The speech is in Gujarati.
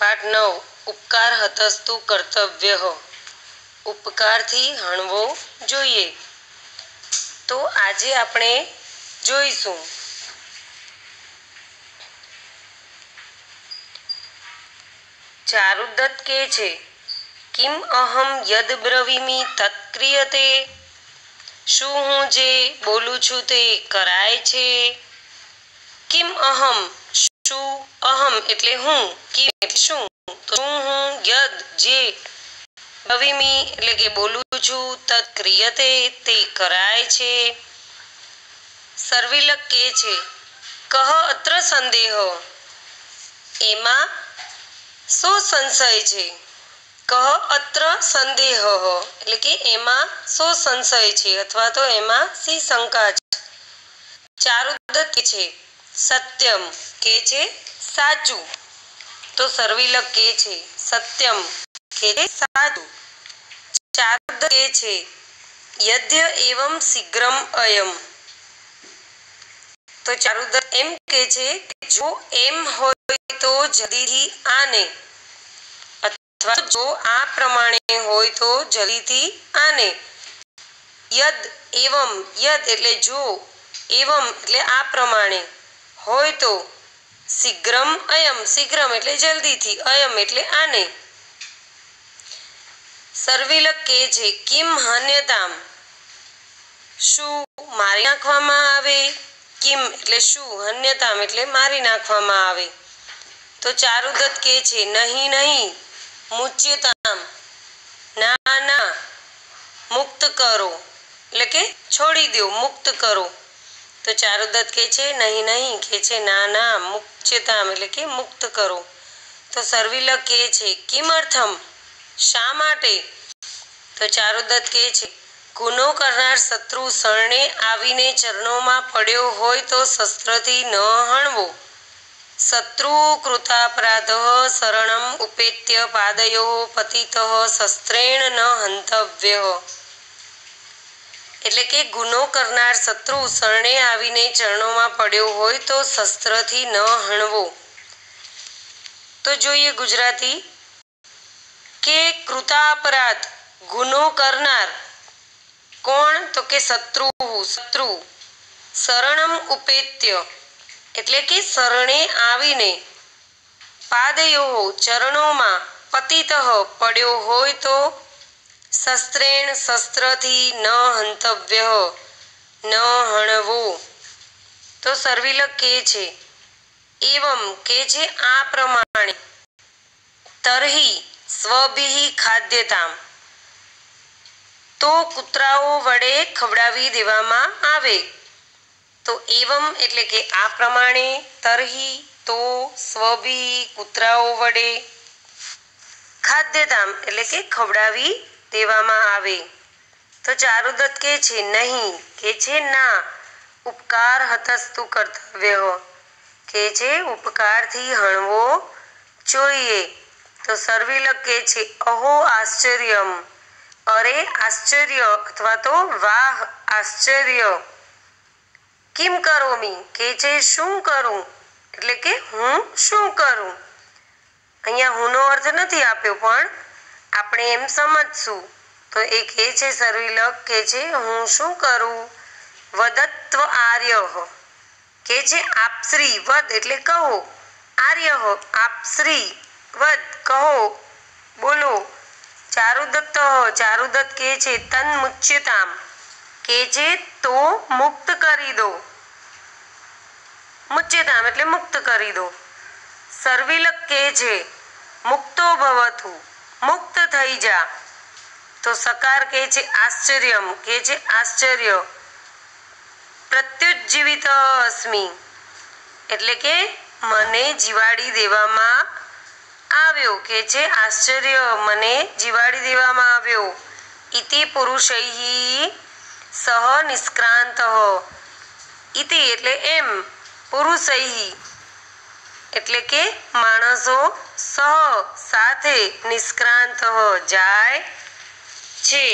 પાઠ નવ, ઉપકાર હતસ્તુ કર્તવ્ય ઉપકારથી હણવો જોઈએ. તો આજે આપણે જોઈશું. ચારુદત્ત કે છે, કિમ અહમ યદ બ્રવીમી તત્ક્રિયતે શું હું જે બોલું છું તે કરાય છે? કિમ અહમ શું અહમ એટલે હું કી શું? તો શું હું યદ જે ભવિમી એટલે કે બોલું છું તત્ ક્રિયતે તે કરાય છે. સર્વિલક કે છે, કહ અત્ર સંદેહ. એમાં શું સંશય છે? કહ અત્ર સંદેહ એટલે કે એમાં શું સંશય છે? અથવા તો એમાં શી શંકા છે? ચારુદત્ત છે સત્યમ કે છે સાચું? તો સર્વિલક કે છે સત્યમ કે છે સાચું. ચાર્દ કે છે યદ્ય એવમ શીઘ્રમ અયમ. તો ચારુદ એમ કે છે જો એમ હોય તો જલ્દીથી આને અથવા જો આ પ્રમાણે હોય તો જલ્દીથી આને. યદ એવમ, યદ એટલે જો, એવમ એટલે આ પ્રમાણે. હોય તો શીઘ્રમ અયમ, શીઘ્રમ એટલે જલ્દીથી, અયમ એટલે આને. સર્વિલક કે છે, કિમ હન્યતામ. શું મારી નાખવામાં આવે? કિમ એટલે શું? હન્યતામ એટલે મારી નાખવામાં આવે. તો ચારુદત્ત કે છે, નહીં નહીં, મુચ્યતામ. ના ના, મુક્ત કરો. એટલે કે છોડી દો, મુક્ત કરો. તો ચારુદત્ત કે છે, નહીં નહીં કે છે, ના ના મુક્યતામ એટલે કે મુક્ત કરો. તો સર્વિલક કે છે કિમર્થમ શા માટે? તો ચારુદત્ત કે છે, ગુનો કરનાર શત્રુ શરણે આવીને ચરણોમાં પડ્યો હોય તો શસ્ત્રથી ન હણવો. શત્રુ કૃતાપરાધ શરણમ ઉપેત્ય પાદયો પતિત શસ્ત્રેણ ન હંતવ્ય. એટલે કે ગુનો કરનાર શત્રુ શરણે આવીને ચરણોમાં પડ્યો હોય તો શસ્ત્રથી ન હણવો. તો જોઈએ ગુજરાતી. કે કૃતાપરાધ, ગુનો કરનાર, કોણ? તો કે શત્રુ શત્રુ. શરણમ ઉપેત્ય. એટલે કે શરણે આવીને પાદયો ચરણોમાં પતિત પડ્યો હોય તો શસ્ત્રેણ શસ્ત્રથી ન હંતવ્ય, ન હણવો. તો સર્વિલક કે છે, એવમ કે છે આ પ્રમાણે તરહી સ્વભિ ખાદ્યતામ. તો કૂતરાઓ વડે ખવડાવી દેવામાં આવે. તો એવમ એટલે કે આ પ્રમાણે તરહી, તો સ્વભિહી કૂતરાઓ વડે ખાદ્યધામ એટલે કે ખવડાવી દેવામાં આવે. તો ચારુદત્ત કે છે, નહીં, કે છે, ના, ઉપકાર હતસ્તુ કર્તવ્ય. કે છે, ઉપકારથી હણવો જોઈએ. તો સર્વિલક કે છે, અહો, આશ્ચર્યમ. અરે, આશ્ચર્ય અથવા તો વાહ, આશ્ચર્ય. કિમ કરોમી કે છે, શું કરું? એટલે કે, હું શું કરું? અહીંયા હુંનો અર્થ નથી આપ્યો, પણ આપણે એમ સમજશું. તો એ કે છે સર્વિલક કે છે, હું શું કરું? વદત્વ આર્ય કે છે આપશ્રી વદ એટલે કહો. આર્ય આપશ્રી વદ કહો બોલો ચારુદત્ત ચારુદત્ત કે છે, તન મુચ્યતામ કે છે, તો મુક્ત કરી દો મુચ્યતામ એટલે મુક્ત કરી દો. સર્વિલક કે છે, મુક્તો ભવતુ મુક્ત થઈ જા. તો સકાર કે છે આશ્ચર્યમ કે છે આશ્ચર્ય. પ્રત્યુજીવિત અસ્મી. એટલે કે મને જીવાડી દેવામાં આવ્યો. કે છે આશ્ચર્ય, મને જીવાડી દેવામાં આવ્યો. ઇતિ પુરુષૈ સહ નિષ્ક્રાંત. ઇતિ એટલે એમ પુરુષૈહી એટલે કે માણસો સહ સાથે નિષ્ક્રાંત જાય છે.